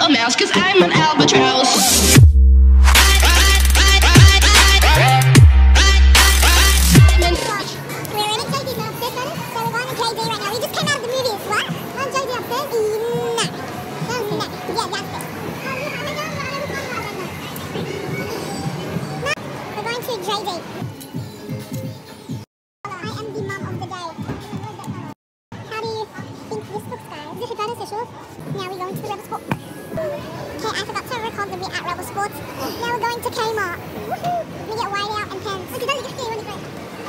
a mouse, cause I'm an albatross. In JD's Now we're going to the Rebel Sport. Okay, I forgot to record the bit at Rebel Sports. Now we're going to Kmart. We get white out and pens.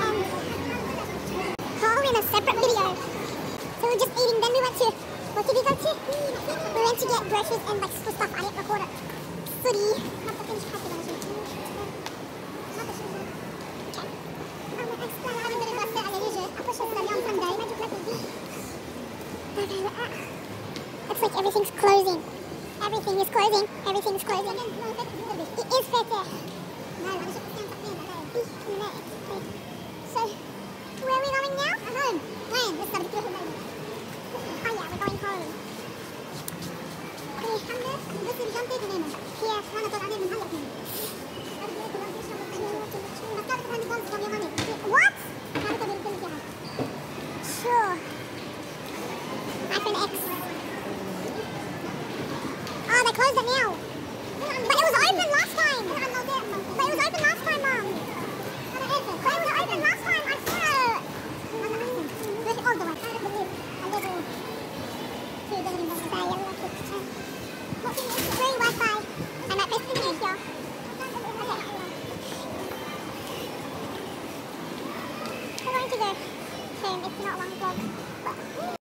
Um, all in a separate video. So we're just eating. Then we went to what did we go to? We went to get groceries and like school stuff. I didn't record it. Sugar. Okay. Um. Okay, we're at. Looks like everything's closing. Everything is closing. Everything is closing. Oh, they closed it now. But it was open last time. But it was open last time, Mom. But it was open last time. I saw it. Where's oh, all the way? Free Wi-Fi. I'm at long vlog.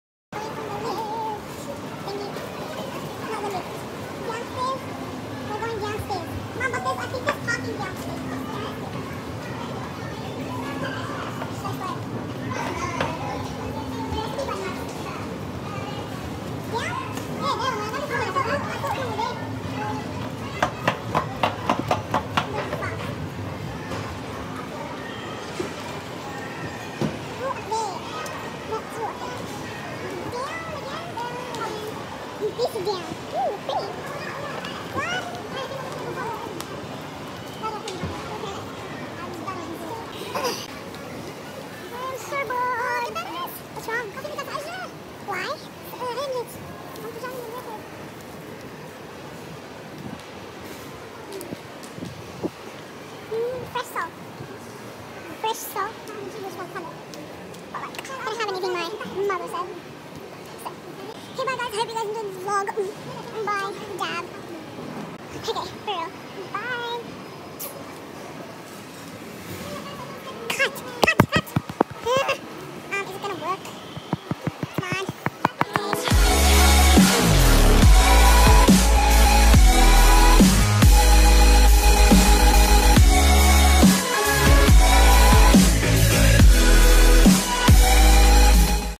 This is down. Fresh salt. I don't have anything my mother said. So, okay, bye guys. I hope you guys enjoyed this vlog. Bye. Dab. Okay, for real. Bye. Cut.